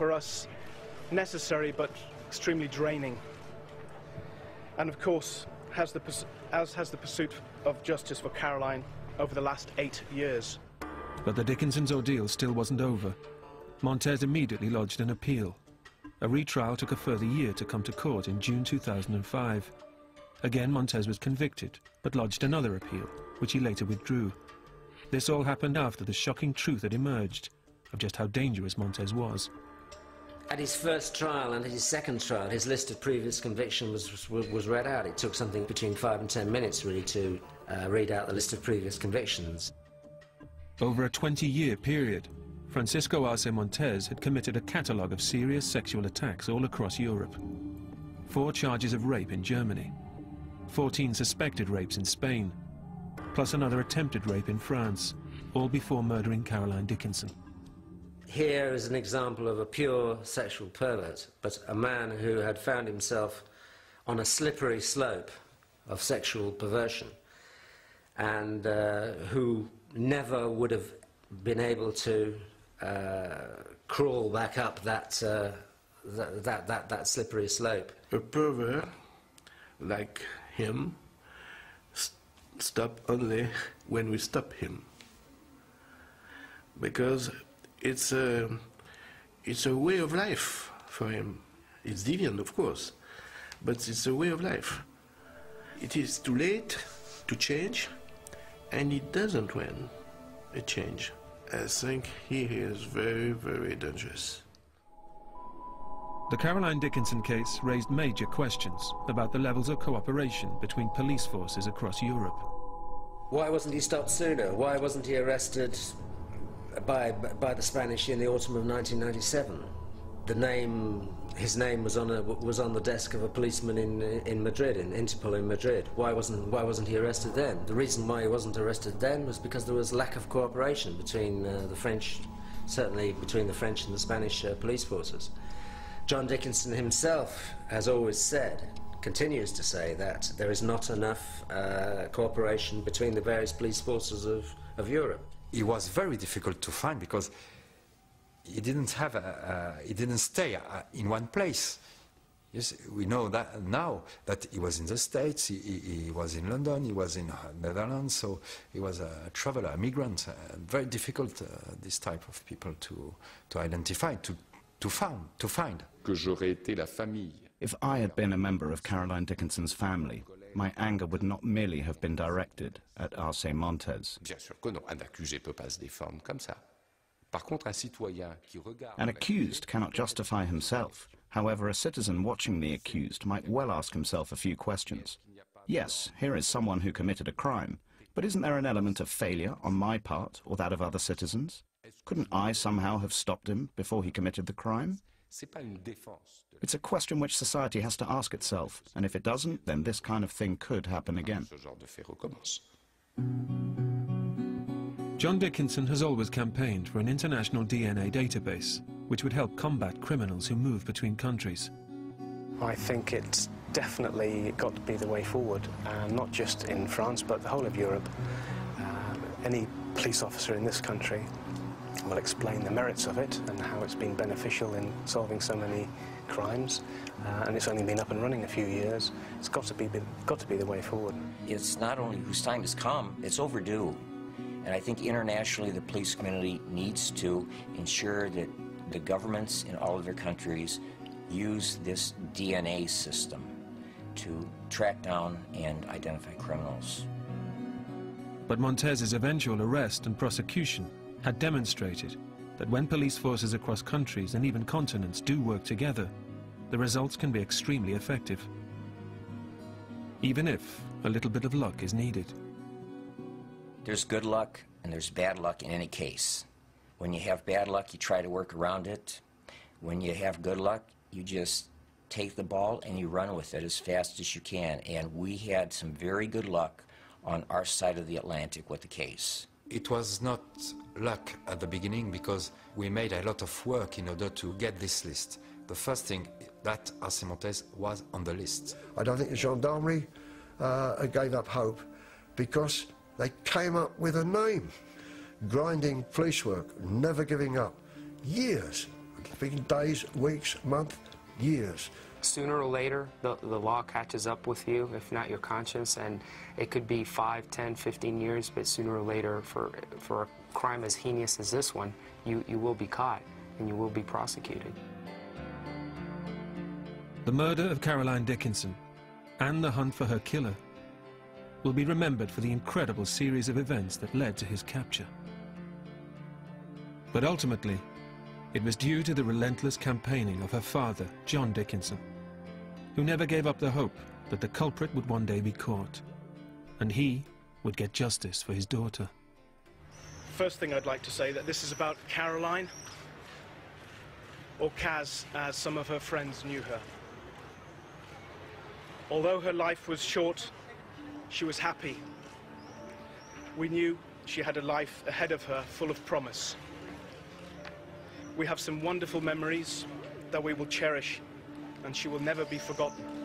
for us, necessary but extremely draining. And of course, has the, as has the pursuit of justice for Caroline over the last eight years. But the Dickinsons' ordeal still wasn't over. Montes immediately lodged an appeal. A retrial took a further year to come to court in June 2005. Again, Montes was convicted, but lodged another appeal, which he later withdrew. This all happened after the shocking truth had emerged of just how dangerous Montes was. At his first trial and at his second trial, his list of previous convictions was, was read out. It took something between five and ten minutes, really, to uh, read out the list of previous convictions. Over a 20-year period, Francisco Arce Montes had committed a catalogue of serious sexual attacks all across Europe. Four charges of rape in Germany, 14 suspected rapes in Spain, plus another attempted rape in France, all before murdering Caroline Dickinson. Here is an example of a pure sexual pervert, but a man who had found himself on a slippery slope of sexual perversion and uh, who never would have been able to uh, crawl back up that, uh, that, that, that, that slippery slope. A pervert like him st stop only when we stop him. Because it's a, it's a way of life for him. It's deviant, of course, but it's a way of life. It is too late to change, and it doesn't win a change. I think he is very, very dangerous. The Caroline Dickinson case raised major questions about the levels of cooperation between police forces across Europe. Why wasn't he stopped sooner? Why wasn't he arrested by, by the Spanish in the autumn of 1997? The name, his name was on, a, was on the desk of a policeman in, in Madrid, in Interpol in Madrid. Why wasn't, why wasn't he arrested then? The reason why he wasn't arrested then was because there was lack of cooperation between uh, the French, certainly between the French and the Spanish uh, police forces. John Dickinson himself has always said, continues to say, that there is not enough uh, cooperation between the various police forces of, of Europe. It was very difficult to find because he didn't have a, he didn't stay uh, in one place. Yes, we know that now that he was in the States, he, he, he was in London, he was in uh, Netherlands, so he was a traveler, a migrant. Uh, very difficult, uh, this type of people to, to identify, to, to, found, to find. If I had been a member of Caroline Dickinson's family, my anger would not merely have been directed at Arce Montes. An accused cannot justify himself. However, a citizen watching the accused might well ask himself a few questions. Yes, here is someone who committed a crime, but isn't there an element of failure on my part or that of other citizens? Couldn't I somehow have stopped him before he committed the crime? It's a question which society has to ask itself, and if it doesn't, then this kind of thing could happen again. John Dickinson has always campaigned for an international DNA database, which would help combat criminals who move between countries. I think it's definitely got to be the way forward, uh, not just in France, but the whole of Europe. Uh, any police officer in this country will explain the merits of it and how it's been beneficial in solving so many crimes. Uh, and it's only been up and running a few years. It's got to be, got to be the way forward. It's not only whose time has come, it's overdue. And I think internationally the police community needs to ensure that the governments in all of their countries use this DNA system to track down and identify criminals. But Montes's eventual arrest and prosecution had demonstrated that when police forces across countries and even continents do work together, the results can be extremely effective. Even if a little bit of luck is needed. There's good luck and there's bad luck in any case. When you have bad luck, you try to work around it. When you have good luck, you just take the ball and you run with it as fast as you can. And we had some very good luck on our side of the Atlantic with the case. It was not luck at the beginning because we made a lot of work in order to get this list. The first thing that Arce was on the list. I don't think the gendarmerie uh, gave up hope because they came up with a name. Grinding police work, never giving up. Years days, weeks, months, years. Sooner or later, the, the law catches up with you, if not your conscience, and it could be 5, 10, 15 years, but sooner or later, for, for a crime as heinous as this one, you, you will be caught and you will be prosecuted. The murder of Caroline Dickinson and the hunt for her killer will be remembered for the incredible series of events that led to his capture. But ultimately, it was due to the relentless campaigning of her father, John Dickinson, who never gave up the hope that the culprit would one day be caught, and he would get justice for his daughter. First thing I'd like to say that this is about Caroline, or Kaz, as some of her friends knew her. Although her life was short, she was happy. We knew she had a life ahead of her full of promise. We have some wonderful memories that we will cherish, and she will never be forgotten.